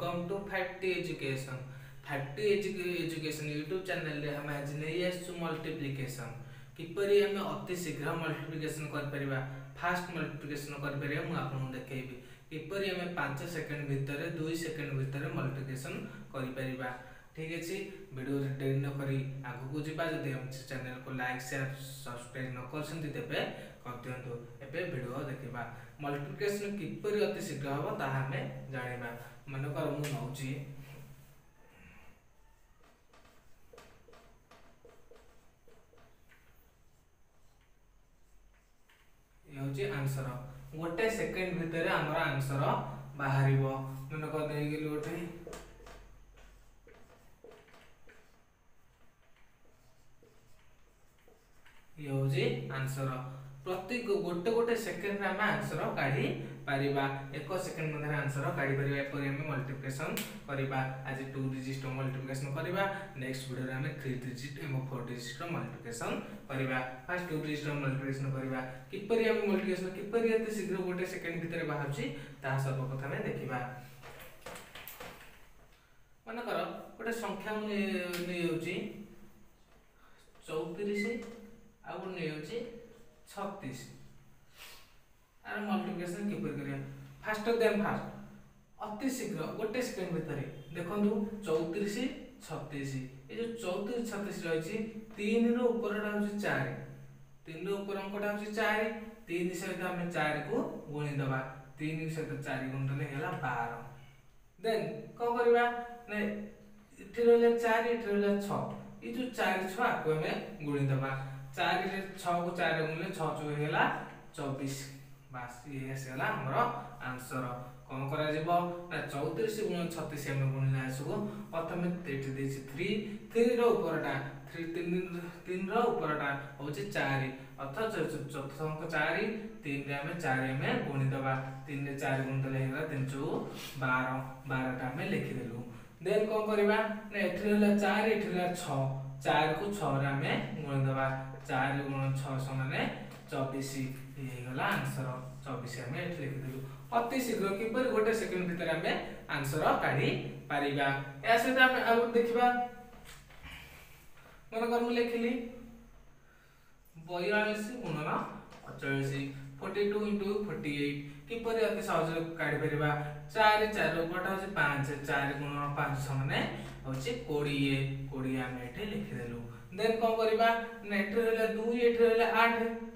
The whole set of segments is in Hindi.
welcome to factory education factory education YouTube channel रे हम आज नहीं आसु मल्टीप्लिकेसन किपरि आम अति शीघ्र मल्टीप्लिकेसन कर फास्ट मल्टीप्लिकेसन कर आपको देखी किपरि आम पांच सेकेंड भितर दुई सेकेंड भितर मल्टीप्लिकेसन कर ठीक अच्छे भिडियो डेरी नक आग को चैनल को लाइक सेयार सब्सक्राइब नक तेज कर दिंतु एवं भिड देखा मल्टीप्लिकेशन किपर अति शीघ्र हम तामें जाना मन कर मुझे आंसर गोटे सेकेंड भितर आंसर बाहर मन कर देखिए गोटे ଇଏ ହେଉଛି ଆନ୍ସର ପ୍ରତି ଗୋଟେ ଗୋଟେ ସେକେଣ୍ଡରେ ଆମେ ଆନ୍ସର କାଢ଼ି ପାରିବା ଏକ ସେକେଣ୍ଡ ମଧ୍ୟରେ ଆନ୍ସର କାଢ଼ିପାରିବା ଏପରି ଆମେ ମଲ୍ଟିପ୍ଲିକେସନ୍ କରିବା ଆଜି ଟୁ ଡିଜିଟ୍ର ମଲ୍ଟିପ୍ଲିକେସନ୍ କରିବା ନେକ୍ସଟ ଭିଡ଼ିଓରେ ଆମେ ଥ୍ରୀ ଡିଜିଟ୍ ଏବଂ ଫୋର୍ ଡିଜିଟ୍ର ମଲ୍ଟିପ୍ଲିକେସନ୍ କରିବା ଫାଷ୍ଟ ଟୁ ଡିଜିଟ୍ର ମଲ୍ଟିପ୍ଲିକେସନ୍ କରିବା କିପରି ଆମେ ମଲ୍ଟିପ୍ଲିକେସନ୍ କିପରି ଏତେ ଶୀଘ୍ର ଗୋଟେ ସେକେଣ୍ଡ ଭିତରେ ବାହାରୁଛି ତାହା ସର୍ବପ୍ରଥମେ ଦେଖିବା ମନେକର ଗୋଟେ ସଂଖ୍ୟା ମୁଁ ନେଇଯାଉଛି ଚଉତିରିଶ ଆଉ ଗୋଟେ ନେଇଯାଉଛି ଛତିଶ ଆର ମଲ୍ଟିପ୍ଲିକେସନ୍ କିପରି କରିବା ଫାଷ୍ଟର ଦେନ୍ ଫାଷ୍ଟ ଅତି ଶୀଘ୍ର ଗୋଟେ ସେକେଣ୍ଡ ଭିତରେ ଦେଖନ୍ତୁ ଚଉତିରିଶ ଛତିଶ ଏ ଯେଉଁ ଚଉତିରିଶ ଛତିଶ ରହିଛି ତିନିର ଉପରଟା ହେଉଛି ଚାରି ତିନିର ଉପର ଅଙ୍କଟା ହେଉଛି ଚାରି ତିନି ସହିତ ଆମେ ଚାରିକୁ ଗୁଣିଦେବା ତିନି ସହିତ ଚାରି ଗୁଣିଦେଲେ ହେଲା ବାର ଦେନ୍ କ'ଣ କରିବା ନା ଏଠି ରହିଲା ଚାରି ଏଠି ରହିଲା ଛଅ ଏ ଯେଉଁ ଚାରି ଛଅ ଆକୁ ଆମେ ଗୁଣିଦେବା चारि छु चार यस होला आम आन्सर कन्ज चौतिस छेणु अर्थमेटी थ्री थ्री र उपा थ्री तिन र उपटा हो चार अर्थ चाहिँ चार तिन चार गुणिदेव चारि गुणा तिन चौ बार बारा लेखिदे देन कर ए चार छ चार को छे गुण दबा चार गुण छान चबीश ये गला आंसर चबीश आम अति शीघ्र किप गोटे सेकेंड भितर आम आंसर काढ़ी पार या सहित आम आगे देखा मन कर बयालीस गुण अचालीस forty two into forty eight किपर अति सहज का चार चार गोटा पाँच चार गुण पांच मैंने হচ্ছে কোড়িয়ে কোড়িয়ে আমি এটি লিখিদেলু দেন কম করা এটি রহলা দুই এটি রহলা আট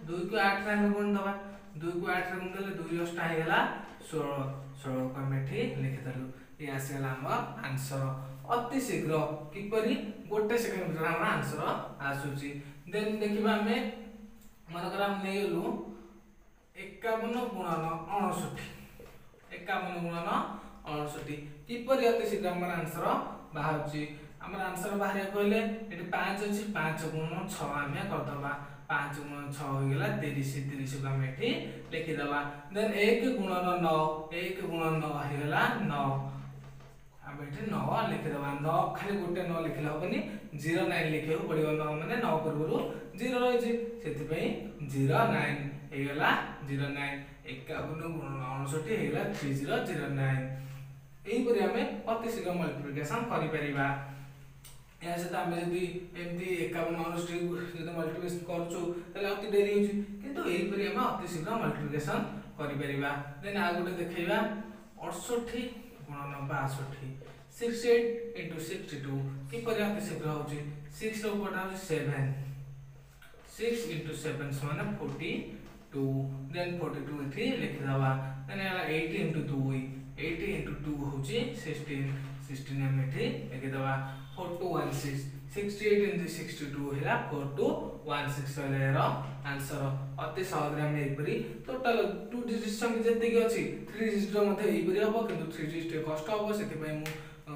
দুই কু আট সাথে গুণ দেবা দুই কু আট গুণ দেলে দুই অষ্টা হয়ে গেলা ষোল ষোলকু আমি এটি লিখিদেলু ये आसगला आम आंसर अति शीघ्र किपरि गोटे सेकेंड भितर आम आंसर आसूँ देन देखा आम मनकर आम नहींगलु एकावन गुणन अणसठी एकावन अति शीघ्र आंसर ବାହାରୁଛି ଆମର ଆନ୍ସର ବାହାରିବାକୁ କହିଲେ ଏଠି ପାଞ୍ଚ ଅଛି ପାଞ୍ଚ ଗୁଣ ଛଅ ଆମେ କରିଦେବା ପାଞ୍ଚ ଗୁଣ ଛଅ ହୋଇଗଲା ତିରିଶ ତିରିଶକୁ ଆମେ ଏଠି ଲେଖିଦେବା ଦେନ୍ ଏକ ଗୁଣର ନଅ ଏକ ଗୁଣ ନଅ ହେଇଗଲା ନଅ ଆମେ ଏଠି ନଅ ଲେଖିଦେବା ନଅ ଖାଲି ଗୋଟେ ନଅ ଲେଖିଲେ ହେବନି ଜିରୋ ନାଇନ୍ ଲେଖିବାକୁ ପଡ଼ିବ ନଅ ମାନେ ନଅ ପୂର୍ବରୁ ଜିରୋ ରହିଛି ସେଥିପାଇଁ ଜିରୋ ନାଇନ୍ ହେଇଗଲା ଜିରୋ ନାଇନ୍ ଏକାବନ ଗୁଣ ଅଣଷଠି ହେଇଗଲା ଥ୍ରୀ ଜିରୋ ଜିରୋ ନାଇନ୍ यहीपर आम अतिशीघ्र मल्टीप्लिकेसन कर सहित आम जब एमती कर अति डेरी होतीपरि आम अतिशीघ्र मल्टीप्लिकेसन कर देन देखा अड़सठी गुण नब्बे six eight into six two किपर अतिशीघ्र हो six seven six into seven से forty two then forty two इतनी लिखीदा देन एट इंटु दुई एट इंटु टू हूँ सिक्सटीन सिक्सटीन आम एटी लिखीद four two one six sixty eight into sixty two है four two one six answer अति सहजे टोटाल टू डिजिट संख्या जैसे अच्छी थ्री डिजिट रहीपर हम कि थ्री डिजिट कष्ट से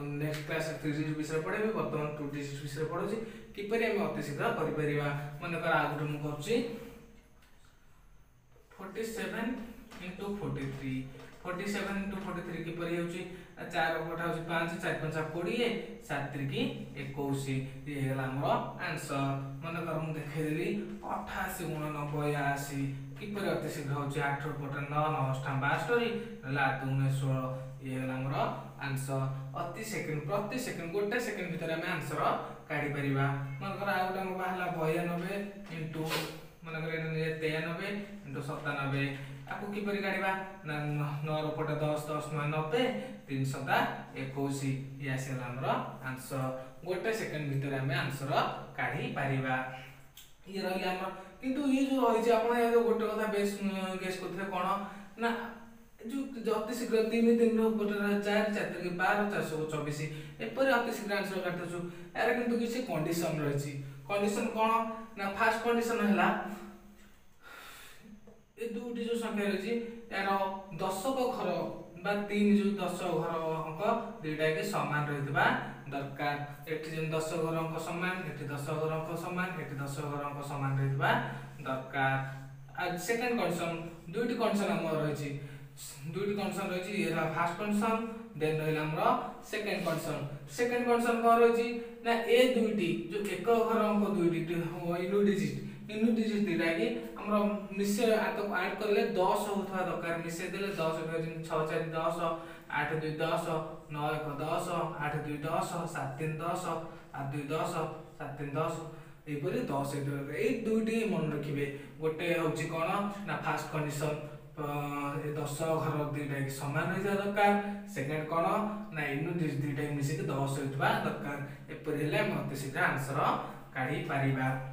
नेक्स्ट क्लास थ्री डिजिट विषय पढ़े बर्तमान टू डिजिट विषय पढ़ू किपर आम अति शीघ्र करपर मन कर आगे मुझे forty seven into forty three forty seven into forty three किपर हो चार हो पाँच चार कोड़े पाँच किडिए चारिक एकैस इला आन्सर देखेदेवी अठाशी गुण नब्बे आशी किपर अति शीघ्र हो आठ रुपे न नष्टोरी ला ये आमर आंसर अति सेकेंड प्रति सेकेंड गोटे सेकेंड सेकेन्ड भित्र आन्सर काठी पार बाहर बयानबे बयानब्बे मन कर तेयानबे इंटु सतानबे ତାକୁ କିପରି କାଢ଼ିବା ନା ନଅର ପଟେ ଦଶ ଦଶ ନଅ ନବେ ତିନି ଶତା ଏକୋଇଶ ଇଏ ଆସିଗଲା ଆମର ଆନ୍ସର ଗୋଟେ ସେକେଣ୍ଡ ଭିତରେ ଆମେ ଆନ୍ସର କାଢ଼ିପାରିବା ଇଏ ରହିଲା ଆମର କିନ୍ତୁ ଇଏ ଯେଉଁ ରହିଛି ଆପଣ ଏବେ ଗୋଟେ କଥା ବେସ୍ ଗେସ୍ କରିଥିଲେ କ'ଣ ନା ଯେଉଁ ଅତି ଶୀଘ୍ର ତିନି ତିନିର ଉପରେ ଚାରି ଚାରିକି ବାର ଚାରିଶହକୁ ଚବିଶ ଏପରି ଅତି ଶୀଘ୍ର ଆନ୍ସର କାଟିଛୁ ଏହାର କିନ୍ତୁ କିଛି କଣ୍ଡିସନ୍ ରହିଛି କଣ୍ଡିସନ୍ କ'ଣ ନା ଫାର୍ଷ୍ଟ କଣ୍ଡିସନ୍ ହେଲା দুটি যে সংখ্যা রয়েছে এর দশক ঘর বা তিন যে দশ ঘর অঙ্ক দুইটা কি সমান রয়ে দরকার এটি যে দশ ঘর অঙ্ক সমান এটি দশ ঘর অঙ্ক সমান এটি দশ ঘর অঙ্ক সমান রয়ে দরকার আর সেকেন্ড কন্ডিশন দুইটি কন্ডিশন আমার রয়েছে দুইটি কন্ডিশন রয়েছে এর ফার্স্ট কন্ডিশন দেন রহিলা আমার সেকেন্ড কন্ডিশন সেকেন্ড কন্ডিশন কম রয়েছে না এ দুইটি যে এক ঘর অঙ্ক দুইটি ইউনিট ডিজিট दस हौकासेद दस छ चारि दस आठ दुई दस नस आठ दुई दस सात तिन दस आठ दुई दस सात तिन दस 10, दस ए दुईटै मन रक गएर ना फास्ट ए 10 घर दुईटा समान इनु दिस एउटा दुईटा मसिक 10 हुन्छ दरकार एपरि मतेस आन्सर काही पार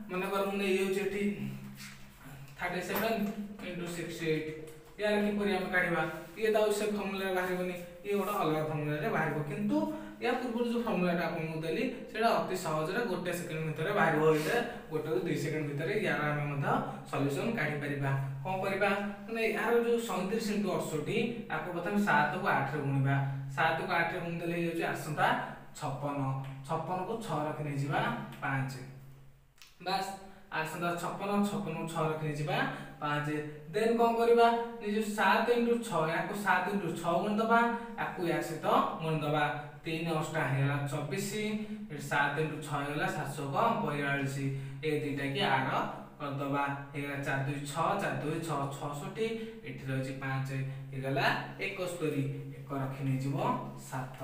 मनकर मर्टी सेभेन इन्टु सिक्स एट यहाँ कि कार्मुलार बाह्र ये इट अलग फर्मुल्यार बाहेक किंतु यहाँ पूर्व फर्मुला अति रे गोटे सेकेन्ड भित्र होइते गोटे दुई सेकेन्ड भित्र काढि परिबा को पार कि यार जो सैँतिस इन्टु अठसटी यहाँ प्रथम को आठ रुण्ड 56 आठ को 6 रखने जीवा 5 बास आसपन छपन छा पाँच देन सात इंटु छु सात इन्टु छ यु यासित मुनिदे तिन अस्टा चबिसु सात सौ बयालिस ए दुटा कि आड चार दुई छु छ पाँच इगला एकस्तोरी एक जीव सात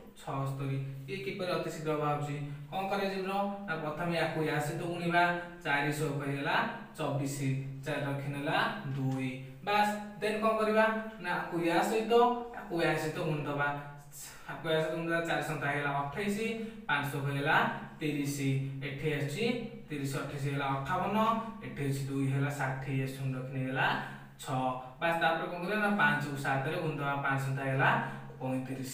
ଛଅସ୍ତରୀ ଇଏ କିପରି ଅତି ଶୀଘ୍ର ବାହାରୁଛି କ'ଣ କରାଯିବ ନା ପ୍ରଥମେ ୟାକୁ ୟା ସହିତ ଗୁଣିବା ଚାରିଶହ ଉପରେ ହେଲା ଚବିଶ ଚାରି ଲକ୍ଷ ନେଲା ଦୁଇ ବାସ୍ ଦେନ୍ କ'ଣ କରିବା ନା ଆକୁ ୟା ସହିତ ୟାକୁ ୟା ସହିତ ଗୁଣିଦେବା ଆକୁ ୟା ସହିତ ଗୁଣିଦେବା ଚାରି ସନ୍ତା ହେଇଗଲା ଅଠେଇଶ ପାଞ୍ଚଶହ ଉପରେ ହେଲା ତିରିଶ ଏଠି ଆସିଛି ତିରିଶ ଅଠେଇଶ ହେଲା ଅଠାବନ ଏଠି ଅଛି ଦୁଇ ହେଲା ଷାଠିଏ ଶୂନ ଲକ୍ଷ ହେଲା ଛଅ ବାସ୍ ତାପରେ କ'ଣ କରିବା ନା ପାଞ୍ଚକୁ ସାତରେ ଗୁଣିଦେବା ପାଞ୍ଚ ସନ୍ତା ହେଲା ପଇଁତିରିଶ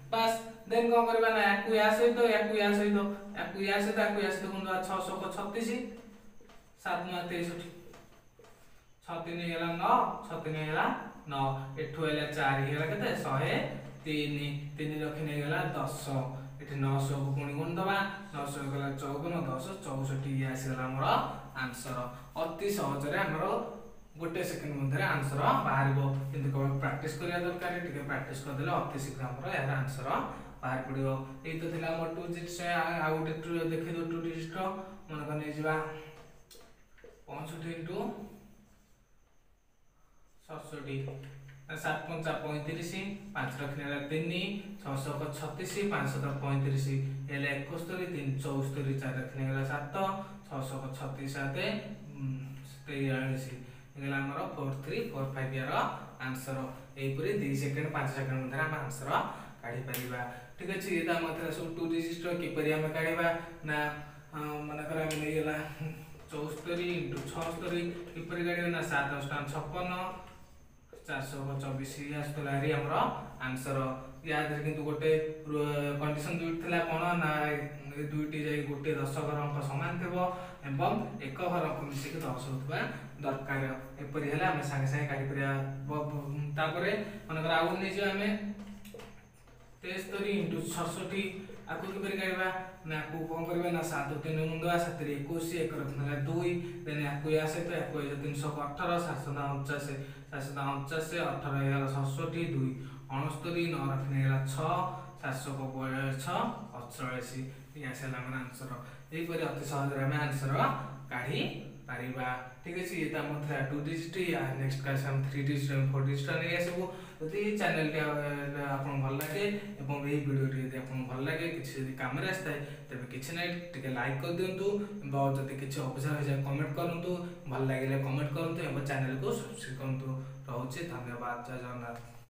बस देन कौन करेगा ना एक या सही तो एक या सही तो एक या सही तो एक या सही तो कुंदा छह सौ को छत्तीस ही सात में तेईस हो ची छत्तीस नहीं गया नौ छत्तीस नहीं गया नौ एट ट्वेल्व चार ही गया कितने सौ है तीन ही तीन ही लोकी नहीं गया दस सौ इतने नौ सौ को कुंडी कुंदा बा नौ सौ गया चौगुना दस सौ � ଗୋଟେ ସେକେଣ୍ଡ ମଧ୍ୟରେ ଆନ୍ସର ବାହାରିବ କିନ୍ତୁ କ'ଣ ପ୍ରାକ୍ଟିସ୍ କରିବା ଦରକାର ଟିକେ ପ୍ରାକ୍ଟିସ୍ କରିଦେଲେ ଅତି ଶୀଘ୍ର ଆମର ଏହାର ଆନ୍ସର ବାହାରି ପଡ଼ିବ ଏଇ ତ ଥିଲା ଆମର ଟୁ ଜିଟ୍ସ ଆଉ ଗୋଟେ ଟୁ ଦେଖେଇଦେବ ଟୁ ଡିଜିଟ୍ର ମନେକର ନେଇଯିବା ପଞ୍ଚଷଠି ଇଣ୍ଟୁ ସତଷଠି ସାତ ପଞ୍ଚା ପଇଁତିରିଶ ପାଞ୍ଚ ଲକ୍ଷ ନେଲା ତିନି ଛଅଶହ ଛତିଶ ପାଞ୍ଚଶହ ପଇଁତିରିଶ ହେଲେ ଏକସ୍ତରୀ ତିନି ଚଉସ୍ତରୀ ଚାରି ସାତ ଛଅଶହ ଛତିଶ ସାତ ତେୟାଳିଶ फोर थ्री फोर फाइभ र आन्सर यही दुई सेकेन्ड पाँच सेकेन्डमा आन्सर कारवास्ट का मनकर चौस्तोरी छ काम सात छपन्न चार सौ चबिसि आम आन्सर या गोटे कंडीशन दुईट था कौन ना दुईटी जा गोटे दशघर सामान थी एक घर को मिसिक दस हो दरकार एपरी हेल्ला सागे सागे काढ़ीपर मन कर आगे नहीं जाए आम तेस्तरी इंटू छसठी आपको किपर काढ़ा ना आपको कौन करवा ना सात तीन गुंड सतरी एक एक रखा दुई देन आपको या सहित एक तीन शह अठर सात शाह उनचाश एगार छसठी दुई ଅଣସ୍ତରୀ ନଅ ରଖିନେ ହେଲା ଛଅ ସାତଶହ ବୟାଳିଶ ଅଠଚାଳିଶ ଇଏ ଆମର ଆନ୍ସର ଏହିପରି ଅତି ସହଜରେ ଆମେ ଆନ୍ସର କାଢ଼ି ପାରିବା ଠିକ୍ ଅଛି ଇଏ ତ ଆମର ଥିଲା ଟୁ ଡିଜିଟ୍ ନେକ୍ସଟ କ୍ଲାସ୍ ଆମେ ଥ୍ରୀ ଡିଜିଟ୍ ଫୋର୍ ଡିଜିଟ୍ ନେଇ ଆସିବୁ ଯଦି ଚ୍ୟାନେଲଟି ଆପଣଙ୍କୁ ଭଲ ଲାଗେ ଏବଂ ଏହି ଭିଡ଼ିଓଟି ଯଦି ଆପଣଙ୍କୁ ଭଲ ଲାଗେ କିଛି ଯଦି କାମରେ ଆସିଥାଏ ତେବେ କିଛି ନାହିଁ ଟିକେ ଲାଇକ୍ କରିଦିଅନ୍ତୁ ବା ଯଦି କିଛି ଅଭିଯୋଗ ହେଇଯାଏ କମେଣ୍ଟ କରନ୍ତୁ ଭଲ ଲାଗିଲେ କମେଣ୍ଟ କରନ୍ତୁ ଏବଂ ଚ୍ୟାନେଲକୁ ସବସ୍କ୍ରାଇବ୍ କରନ୍ତୁ ରହୁଛି ଧନ୍ୟବାଦ ଜୟ ଜଗନ୍ନାଥ